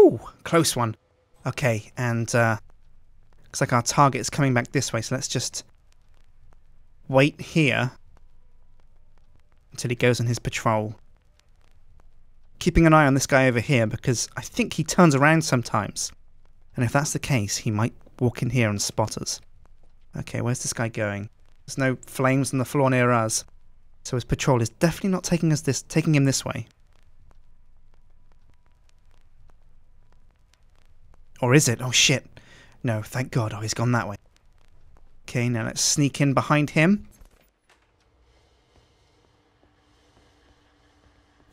Whew, close one. Okay, and uh, looks like our target is coming back this way, so let's just wait here until he goes on his patrol. Keeping an eye on this guy over here because I think he turns around sometimes. And if that's the case, he might walk in here and spot us. Okay, where's this guy going? There's no flames on the floor near us. So his patrol is definitely not taking us this taking him this way. Or is it? Oh shit. No, thank God. Oh, he's gone that way. Okay, now let's sneak in behind him.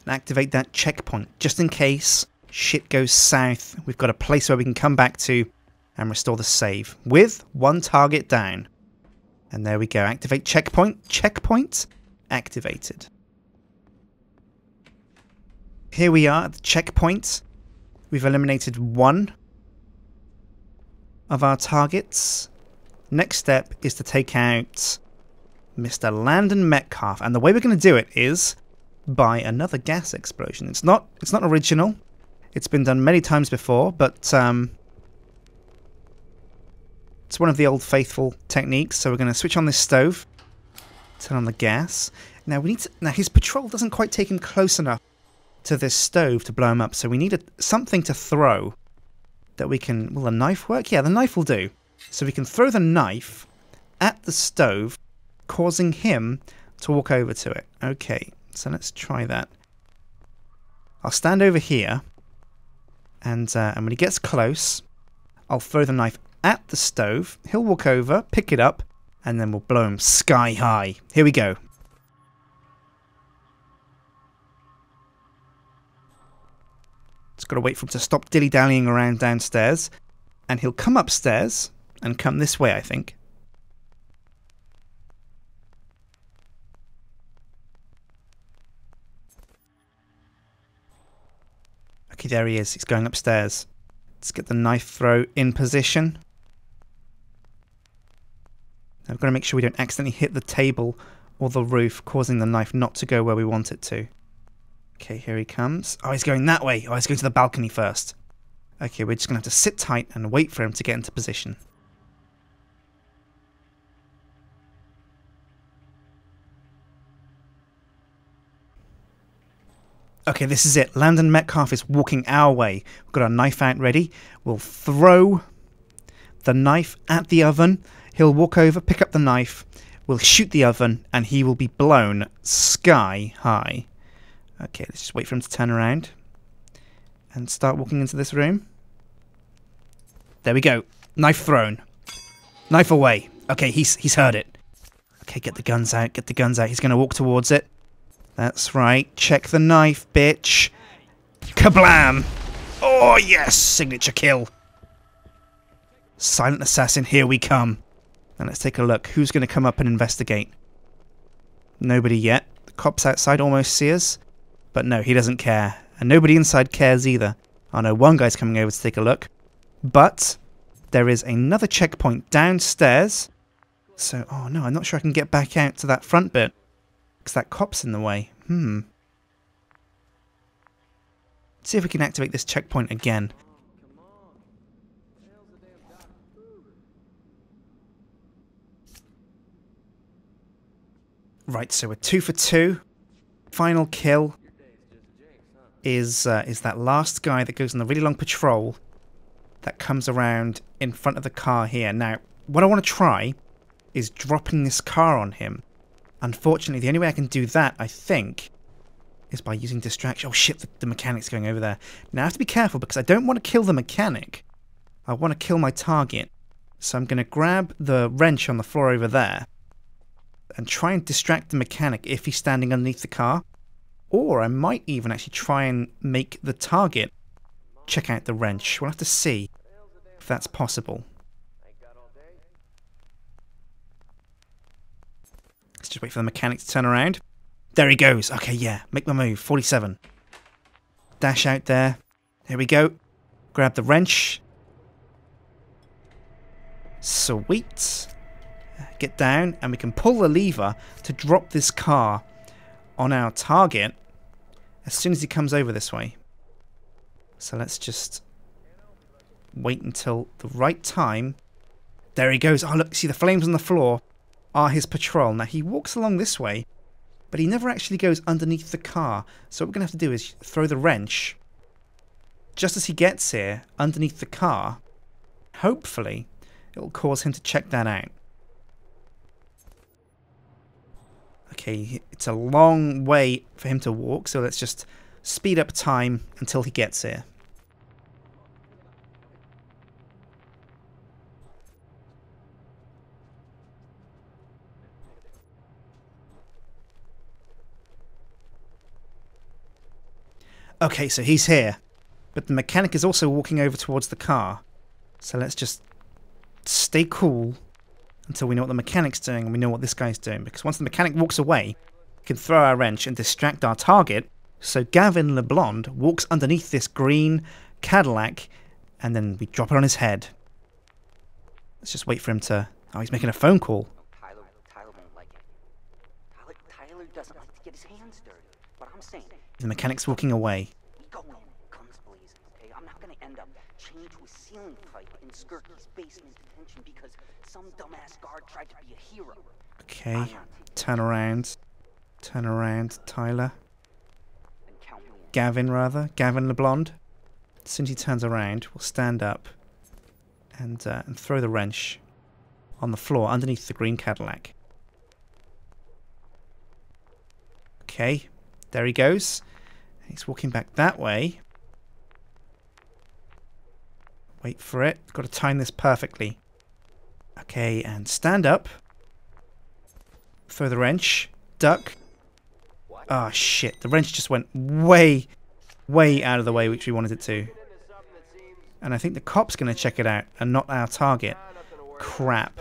And activate that checkpoint, just in case shit goes south. We've got a place where we can come back to and restore the save, with one target down. And there we go, activate checkpoint, checkpoint, activated. Here we are at the checkpoint. We've eliminated one of our targets. Next step is to take out Mr. Landon Metcalf, and the way we're going to do it is by another gas explosion. It's not it's not original. It's been done many times before, but um, it's one of the old faithful techniques. So we're going to switch on this stove, turn on the gas. Now we need to, now his patrol doesn't quite take him close enough to this stove to blow him up. So we need a, something to throw that we can... Will the knife work? Yeah, the knife will do. So we can throw the knife at the stove, causing him to walk over to it. Okay, so let's try that. I'll stand over here, and, uh, and when he gets close, I'll throw the knife at the stove. He'll walk over, pick it up, and then we'll blow him sky high. Here we go. Got to wait for him to stop dilly-dallying around downstairs. And he'll come upstairs and come this way, I think. Okay, there he is. He's going upstairs. Let's get the knife throw in position. We've got to make sure we don't accidentally hit the table or the roof, causing the knife not to go where we want it to. Okay, here he comes. Oh, he's going that way. Oh, he's going to the balcony first. Okay, we're just going to have to sit tight and wait for him to get into position. Okay, this is it. Landon Metcalf is walking our way. We've got our knife out ready. We'll throw the knife at the oven. He'll walk over, pick up the knife. We'll shoot the oven, and he will be blown sky high. Okay, let's just wait for him to turn around and start walking into this room. There we go. Knife thrown. Knife away. Okay, he's he's heard it. Okay, get the guns out. Get the guns out. He's going to walk towards it. That's right. Check the knife, bitch. Kablam! Oh, yes! Signature kill. Silent assassin, here we come. Now let's take a look. Who's going to come up and investigate? Nobody yet. The cops outside almost see us. But no, he doesn't care. And nobody inside cares either. I know one guy's coming over to take a look. But there is another checkpoint downstairs. So, oh no, I'm not sure I can get back out to that front bit. Because that cop's in the way. Hmm. Let's see if we can activate this checkpoint again. Right, so we're two for two. Final kill is uh, is that last guy that goes on the really long patrol that comes around in front of the car here. Now, what I want to try is dropping this car on him. Unfortunately, the only way I can do that, I think, is by using distraction. Oh shit, the, the mechanic's going over there. Now I have to be careful because I don't want to kill the mechanic. I want to kill my target. So I'm going to grab the wrench on the floor over there and try and distract the mechanic if he's standing underneath the car. Or I might even actually try and make the target check out the wrench. We'll have to see if that's possible. Let's just wait for the mechanic to turn around. There he goes. Okay, yeah. Make the move. 47. Dash out there. There we go. Grab the wrench. Sweet. Get down and we can pull the lever to drop this car on our target as soon as he comes over this way. So let's just wait until the right time. There he goes. Oh, look, see the flames on the floor are his patrol. Now, he walks along this way, but he never actually goes underneath the car. So what we're going to have to do is throw the wrench just as he gets here, underneath the car. Hopefully, it'll cause him to check that out. Okay, it's a long way for him to walk, so let's just speed up time until he gets here. Okay, so he's here. But the mechanic is also walking over towards the car. So let's just stay cool until we know what the mechanic's doing and we know what this guy's doing. Because once the mechanic walks away, we can throw our wrench and distract our target. So Gavin LeBlond walks underneath this green Cadillac and then we drop it on his head. Let's just wait for him to... Oh, he's making a phone call. Tyler, Tyler won't like it. The mechanic's walking away. okay? I'm not gonna end up ceiling pipe in Skurky's basement detention because some dumbass guard tried to be a hero. Okay, turn around. Turn around, Tyler. And count me in. Gavin, rather. Gavin LeBlond. As soon as he turns around, we'll stand up and, uh, and throw the wrench on the floor underneath the green Cadillac. Okay, there he goes. He's walking back that way. Wait for it. Got to time this perfectly. Okay, and stand up. Throw the wrench. Duck. Oh shit, the wrench just went way, way out of the way which we wanted it to. And I think the cop's going to check it out and not our target. Crap.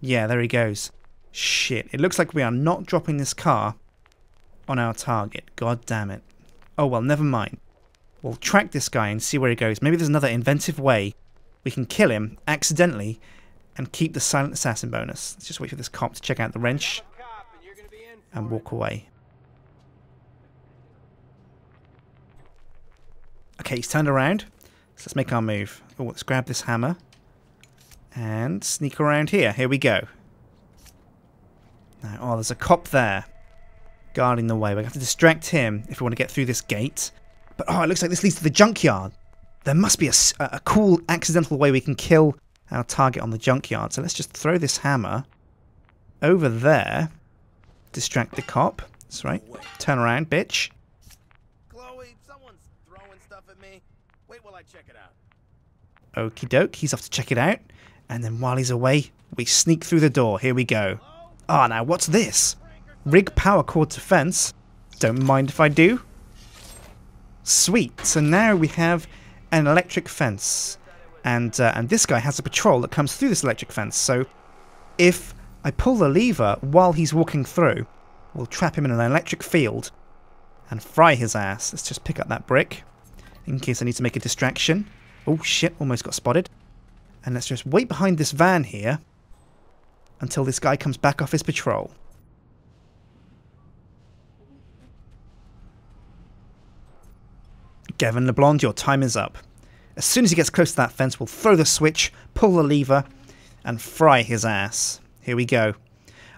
Yeah, there he goes. Shit, it looks like we are not dropping this car on our target. God damn it. Oh well, never mind. We'll track this guy and see where he goes. Maybe there's another inventive way we can kill him accidentally and keep the silent assassin bonus. Let's just wait for this cop to check out the wrench and walk away. Okay, he's turned around. So let's make our move. Oh, let's grab this hammer and sneak around here. Here we go. Now, oh, there's a cop there guarding the way. We have to distract him if we want to get through this gate. But oh, it looks like this leads to the junkyard. There must be a cool accidental way we can kill our target on the junkyard. So let's just throw this hammer over there. Distract the cop. That's right. Turn around, bitch. Chloe, someone's throwing stuff at me. Wait while I check it out. Okie doke. He's off to check it out. And then while he's away, we sneak through the door. Here we go. Ah, now what's this? Rig power cord to fence. Don't mind if I do. Sweet. So now we have an electric fence. And, uh, and this guy has a patrol that comes through this electric fence. So if I pull the lever while he's walking through, we'll trap him in an electric field and fry his ass. Let's just pick up that brick in case I need to make a distraction. Oh shit, almost got spotted. And let's just wait behind this van here until this guy comes back off his patrol. Gavin LeBlond, your time is up. As soon as he gets close to that fence, we'll throw the switch, pull the lever, and fry his ass. Here we go.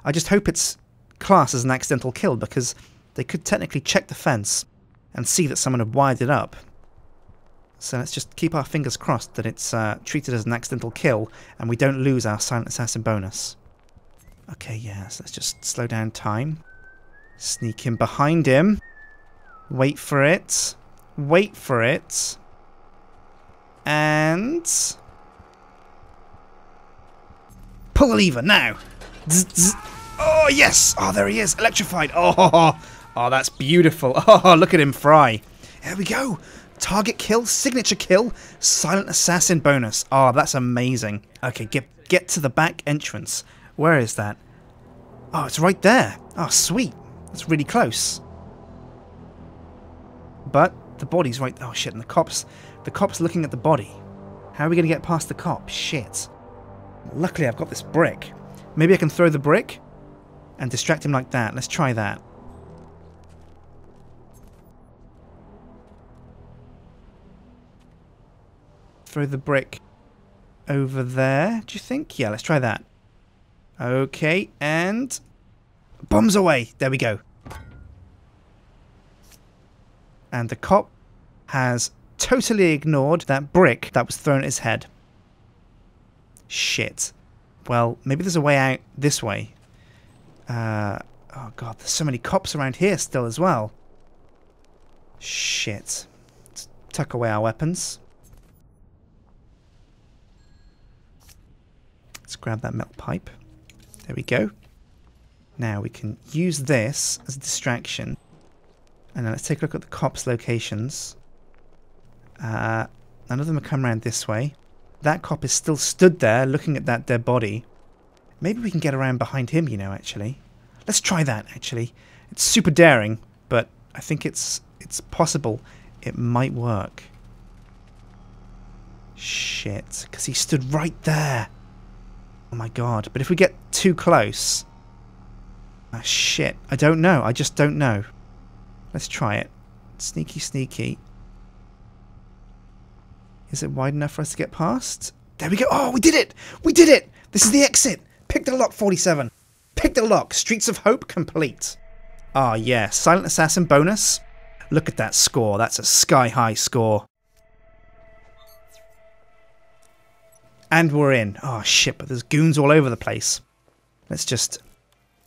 I just hope it's classed as an accidental kill because they could technically check the fence and see that someone had wired it up. So let's just keep our fingers crossed that it's uh, treated as an accidental kill and we don't lose our silent assassin bonus. Okay, yes, let's just slow down time. Sneak in behind him. Wait for it. Wait for it. And... Pull the lever, now! Zzz, zzz. Oh, yes! Oh, there he is, electrified. Oh, oh, oh, that's beautiful. Oh, look at him fry. There we go. Target kill, signature kill, silent assassin bonus. Oh, that's amazing. Okay, get get to the back entrance. Where is that? Oh, it's right there. Oh, sweet. That's really close. But the body's right. Oh shit! And the cops, the cops looking at the body. How are we gonna get past the cop? Shit. Luckily, I've got this brick. Maybe I can throw the brick and distract him like that. Let's try that. throw the brick over there, do you think? Yeah, let's try that. Okay, and... Bombs away! There we go. And the cop has totally ignored that brick that was thrown at his head. Shit. Well, maybe there's a way out this way. Uh, oh god, there's so many cops around here still as well. Shit. Let's tuck away our weapons. Let's grab that milk pipe. There we go. Now we can use this as a distraction. And then let's take a look at the cops' locations. Uh, none of them have come around this way. That cop is still stood there looking at that dead body. Maybe we can get around behind him, you know, actually. Let's try that, actually. It's super daring, but I think it's it's possible it might work. Shit, because he stood right there. Oh my god, but if we get too close... Ah, shit, I don't know, I just don't know. Let's try it. Sneaky, sneaky. Is it wide enough for us to get past? There we go. Oh, we did it! We did it! This is the exit! Pick the lock, 47. Pick the lock. Streets of Hope complete. Ah, yeah. Silent Assassin bonus. Look at that score. That's a sky-high score. And we're in. Oh, shit, but there's goons all over the place. Let's just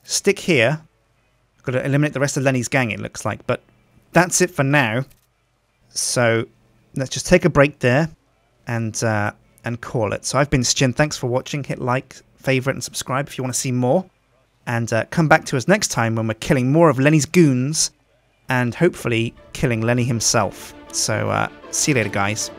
stick here. Got to eliminate the rest of Lenny's gang, it looks like. But that's it for now. So let's just take a break there and uh, and call it. So I've been Sjin. Thanks for watching. Hit like, favorite, and subscribe if you want to see more. And uh, come back to us next time when we're killing more of Lenny's goons and hopefully killing Lenny himself. So uh, see you later, guys.